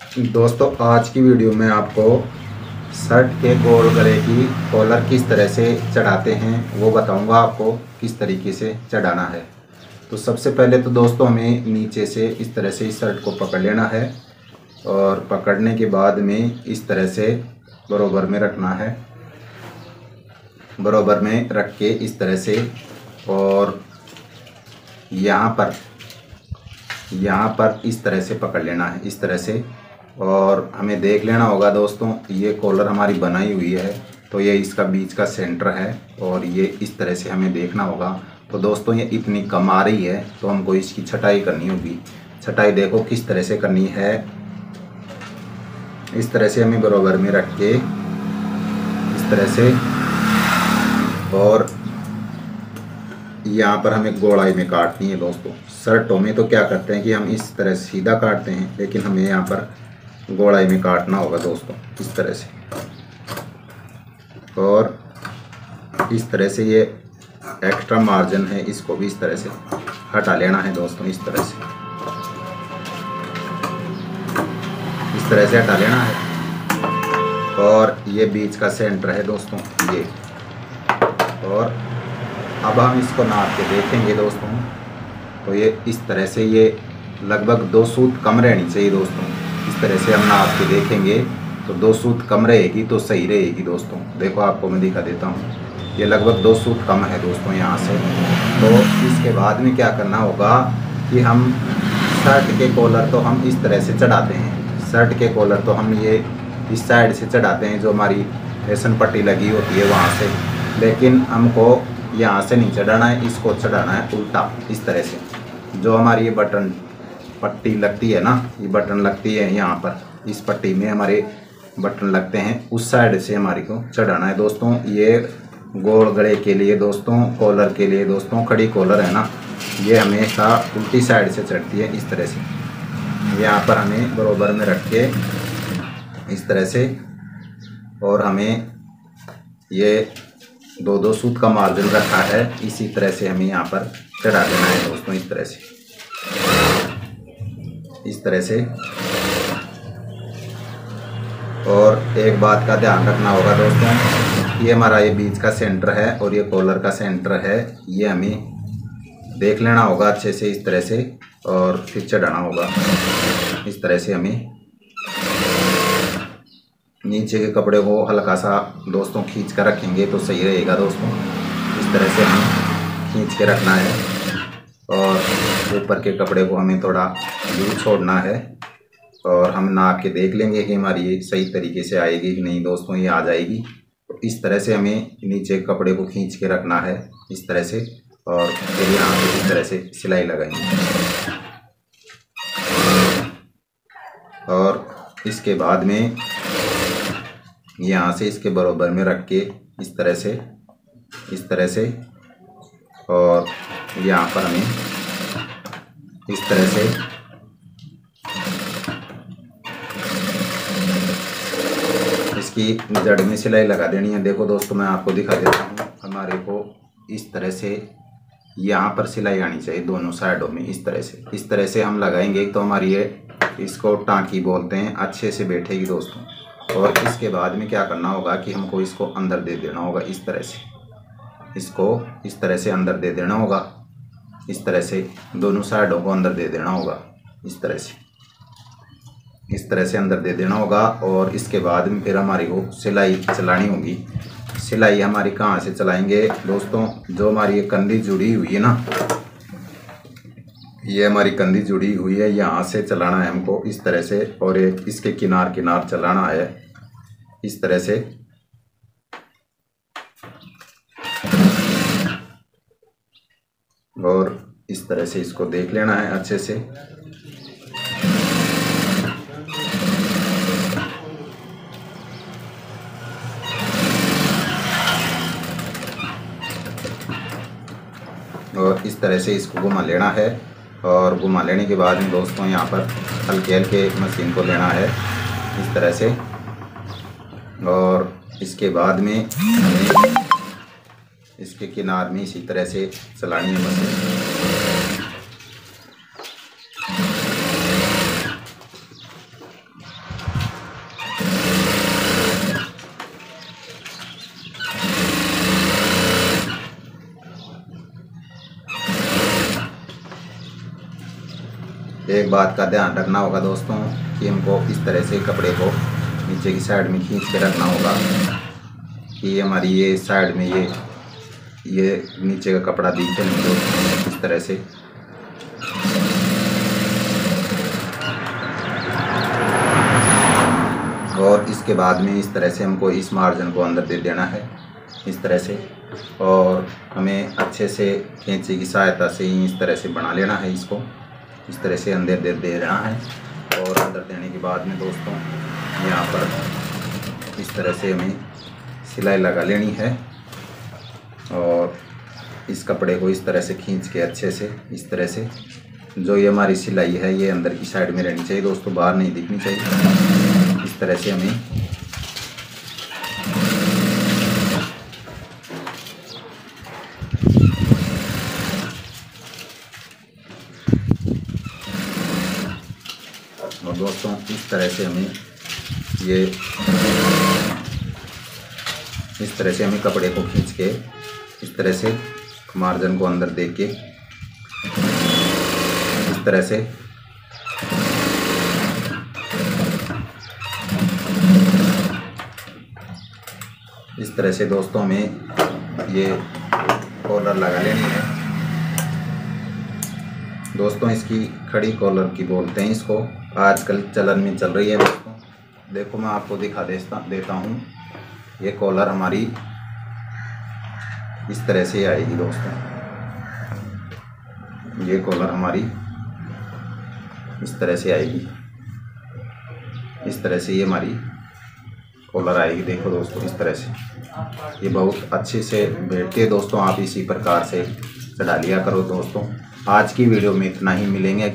दोस्तों, आज की वीडियो में आपको शर्ट के गोल गले की कॉलर किस तरह से चढ़ाते हैं, वो बताऊँगा आपको किस तरीके से चढ़ाना है। तो सबसे पहले तो दोस्तों, हमें नीचे से इस तरह से इस शर्ट को पकड़ लेना है और पकड़ने के बाद में इस तरह से बरोबर में रखना है। बरोबर में रख के इस तरह से और यहाँ पर यहाँ पर इस तरह से पकड़ लेना है, इस तरह से और हमें देख लेना होगा दोस्तों, ये कॉलर हमारी बनाई हुई है तो ये इसका बीच का सेंटर है और ये इस तरह से हमें देखना होगा। तो दोस्तों, ये इतनी कम आ रही है तो हमको इसकी छटाई करनी होगी। छटाई देखो किस तरह से करनी है। इस तरह से हमें बराबर में रख के इस तरह से और यहाँ पर हमें गोड़ाई में काटनी है दोस्तों। शर्टों में तो क्या करते हैं कि हम इस तरह सीधा काटते हैं, लेकिन हमें यहाँ पर गोड़ाई में काटना होगा दोस्तों, इस तरह से। और इस तरह से ये एक्स्ट्रा मार्जिन है, इसको भी इस तरह से हटा लेना है दोस्तों, इस तरह से। इस तरह से हटा लेना है। और ये बीच का सेंटर है दोस्तों, ये। और अब हम इसको नाप के देखेंगे दोस्तों। तो ये इस तरह से ये लगभग दो सूत कम रहनी चाहिए दोस्तों। तरह से हम ना के देखेंगे तो दो सूत कम रहेगी तो सही रहेगी दोस्तों। देखो आपको मैं दिखा देता हूँ। ये लगभग दो सूत कम है दोस्तों यहाँ से। तो इसके बाद में क्या करना होगा कि हम शर्ट के कॉलर तो हम इस तरह से चढ़ाते हैं। शर्ट के कॉलर तो हम ये इस साइड से चढ़ाते हैं, जो हमारी रेशन पट्टी लगी होती है वहाँ से। लेकिन हमको यहाँ से नहीं चढ़ाना है, इसको चढ़ाना है उल्टा, इस तरह से। जो हमारी ये बटन पट्टी लगती है ना, ये बटन लगती है यहाँ पर। इस पट्टी में हमारे बटन लगते हैं, उस साइड से हमारी को चढ़ाना है। दोस्तों, ये गोल गड़े के लिए दोस्तों, कॉलर के लिए दोस्तों, खड़ी कॉलर है ना, ये हमेशा उल्टी साइड से चढ़ती है इस तरह से। यहाँ पर हमें बरोबर में रख के इस तरह से, और हमें ये दो दो सूत का मार्जिन रखा है। इसी तरह से हमें यहाँ पर चढ़ा देना है दोस्तों, इस तरह से। इस तरह से। और एक बात का ध्यान रखना होगा दोस्तों, ये हमारा ये बीच का सेंटर है और ये कॉलर का सेंटर है। ये हमें देख लेना होगा अच्छे से इस तरह से और फिर चढ़ाना होगा। इस तरह से हमें नीचे के कपड़े को हल्का सा दोस्तों खींच कर रखेंगे तो सही रहेगा दोस्तों। इस तरह से हमें खींच के रखना है और ऊपर के कपड़े को हमें थोड़ा दूर छोड़ना है और हम नाप के देख लेंगे कि हमारी ये सही तरीके से आएगी कि नहीं। दोस्तों, ये आ जाएगी। तो इस तरह से हमें नीचे कपड़े को खींच के रखना है, इस तरह से। और फिर यहाँ पे इस तरह से सिलाई लगाएँगे। और इसके बाद में यहाँ से इसके बराबर में रख के इस तरह से, इस तरह से। और यहाँ पर हमें इस तरह से इसकी जड़ में सिलाई लगा देनी है। देखो दोस्तों, मैं आपको दिखा देता हूँ। हमारे को इस तरह से यहाँ पर सिलाई आनी चाहिए, दोनों साइडों में इस तरह से। इस तरह से हम लगाएँगे तो हमारी ये, इसको टाँकी बोलते हैं, अच्छे से बैठेगी दोस्तों। और इसके बाद में क्या करना होगा कि हमको इसको अंदर दे देना होगा इस तरह से। इसको इस तरह से अंदर दे देना होगा। इस तरह से दोनों साइडों को अंदर दे देना होगा, इस तरह से। इस तरह से अंदर दे देना होगा और इसके बाद में फिर हमारी को सिलाई चलानी होगी। सिलाई हमारी कहाँ से चलाएँगे? दोस्तों, जो हमारी ये कंधी जुड़ी हुई है ना, ये हमारी कंधी जुड़ी हुई है, यहाँ से चलाना है हमको इस तरह से और ये इसके किनार किनार चलाना है। इस तरह से। और इस तरह से इसको देख लेना है अच्छे से। तरह से इसको घुमा लेना है और घुमा लेने के बाद में दोस्तों यहाँ पर हल्के हल्के मशीन को लेना है इस तरह से। और इसके बाद में हमें इसके किनार में इसी तरह से चलानी मशीन एक बात का ध्यान रखना होगा दोस्तों, कि हमको इस तरह से कपड़े को नीचे की साइड में खींच के रखना होगा, कि हमारी ये साइड में ये ये नीचे का कपड़ा दिखते नहीं दोस्तों इस तरह से। और इसके बाद में इस तरह से हमको इस मार्जिन को अंदर दे देना है, इस तरह से। और हमें अच्छे से कैंची की सहायता से ही इस तरह से बना लेना है इसको। इस तरह से अंदर दे दे रहा है और अंदर देने के बाद में दोस्तों, यहाँ पर इस तरह से हमें सिलाई लगा लेनी है और इस कपड़े को इस तरह से खींच के अच्छे से, इस तरह से। जो ये हमारी सिलाई है, ये अंदर की साइड में रहनी चाहिए, दोस्तों, बाहर नहीं दिखनी चाहिए। इस तरह से हमें और दोस्तों इस तरह से हमें ये, इस तरह से हमें कपड़े को खींच के, इस तरह से मार्जन को अंदर दे के, इस तरह से इस तरह से दोस्तों में ये कॉलर लगा लेनी है। दोस्तों इसकी खड़ी कॉलर की बोलते हैं इसको। आजकल चलन में चल रही है दोस्तों। देखो मैं आपको दिखा देता देता हूँ। ये कॉलर हमारी इस तरह से आएगी दोस्तों। ये कॉलर हमारी इस तरह से आएगी। इस तरह से ये हमारी कॉलर आएगी, देखो दोस्तों, इस तरह से। ये बहुत अच्छे से बैठती है दोस्तों, आप इसी प्रकार से चढ़ा लिया करो दोस्तों। आज की वीडियो में इतना ही, मिलेंगे